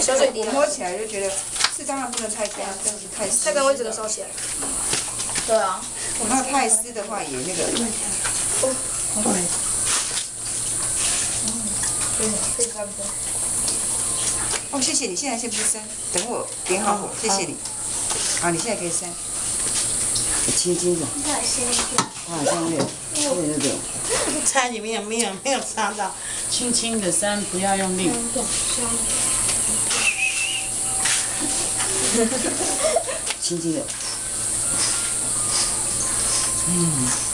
小水我摸起来就觉得是当然不能太干，但是太湿。太干会整个烧起来。对啊，我那太湿的话也那个。哦对，可以差不多。哦，谢谢你，现在先不生，等我点好火，谢谢你。好，你现在可以生。轻轻的，再先一点。它好像有有那种，菜里面没有没有擦到，轻轻的扇，不要用力。轻轻的，嗯。